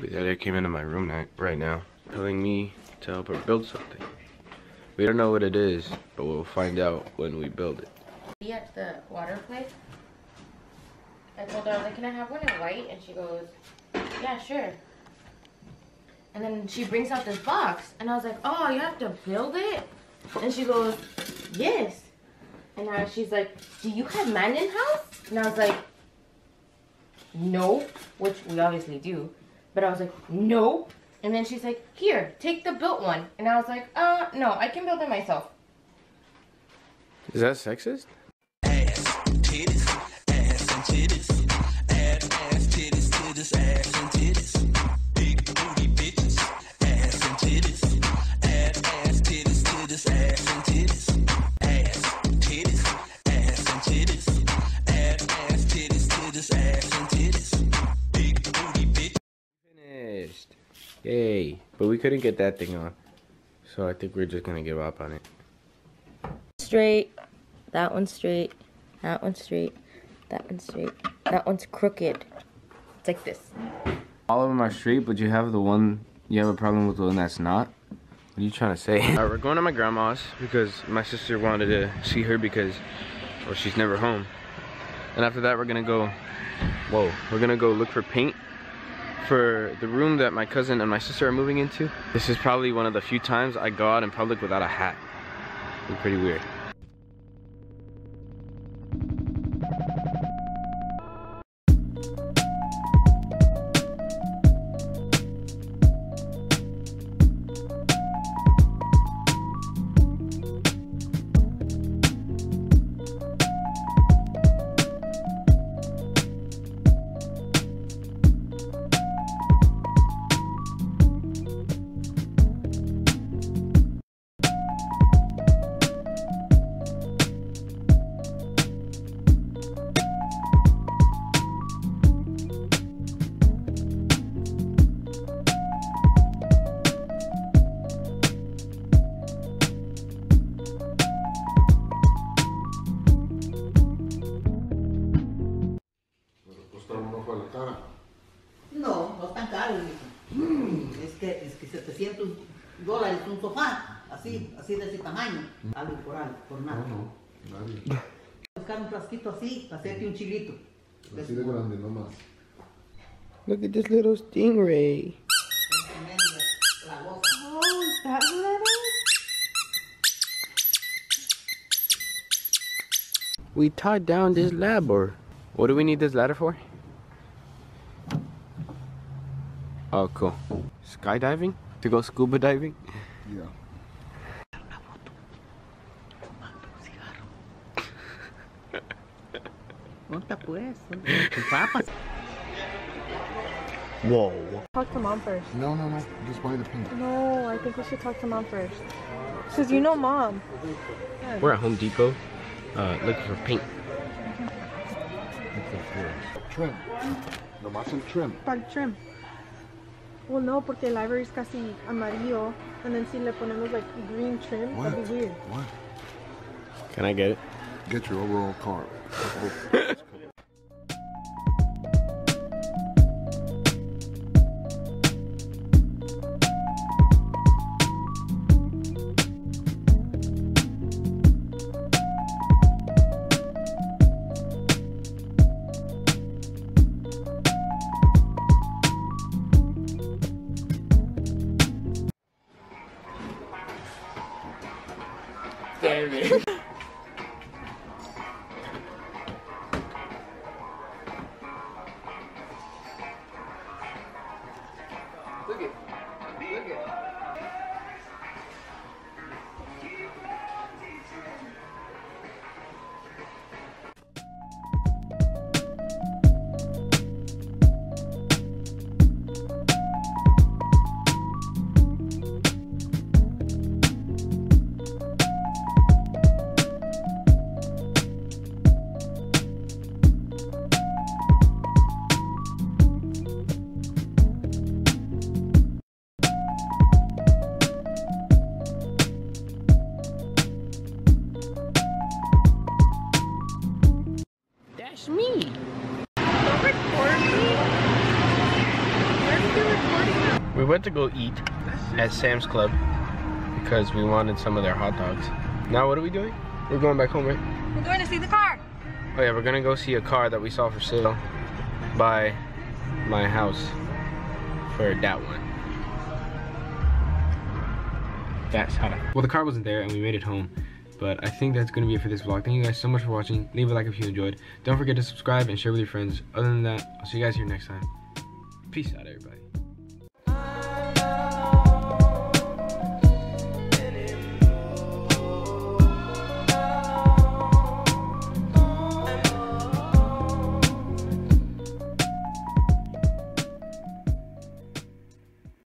They came into my room right now, telling me to help her build something. We don't know what it is, but we'll find out when we build it. Be at the water place. I told her, I was like, can I have one in white? And she goes, yeah, sure. And then she brings out this box. And I was like, oh, you have to build it? And she goes, yes. And now she's like, do you have man in house? And I was like, no, which we obviously do. But I was like, no. And then she's like, here, take the built one. And I was like, uh, no, I can build it myself. Is that sexist? Ass, titties, ass and titties. Yay. But we couldn't get that thing on. So I think we're just gonna give up on it. Straight, that one's straight, that one's straight, that one's straight, that one's crooked. It's like this. All of them are straight, but you have the one, you have a problem with the one that's not? What are you trying to say? Alright, we're going to my grandma's because my sister wanted to see her because, well, she's never home. And after that, we're gonna go, whoa, we're gonna go look for paint for the room that my cousin and my sister are moving into. This is probably one of the few times I go out in public without a hat. It's pretty weird. Que, es que 700 dólares un sofá, así, así de ese tamaño. Algo por algo, por nada. No, no, nadie. Buscar un frasquito así, hacerte un chilito. Así de grande, no más. Look at this little stingray. Oh, that what We tied down this ladder. What do we need this ladder for? Oh, cool. Skydiving? To go scuba diving? Yeah. Ponta pues, tus papas. Whoa. Talk to mom first. No, no, no. Just buy the paint. No, I think we should talk to mom first. Cause you know mom. We're at Home Depot uh, looking for paint. Trim. Nomás el trim. Para trim. Well, no, porque el ivory es casi amarillo, and then si le ponemos like green trim, What? that'd be weird. What? Can I get it? Get your overall interview. Me. Don't record me. Where you me? We went to go eat at Sam's Club because we wanted some of their hot dogs. Now what are we doing? We're going back home, right? We're going to see the car. Oh yeah, we're gonna go see a car that we saw for sale by my house for that one. That's how. To... Well, the car wasn't there, and we made it home. But I think that's gonna be it for this vlog. Thank you guys so much for watching. Leave a like if you enjoyed. Don't forget to subscribe and share with your friends. Other than that, I'll see you guys here next time. Peace out, everybody.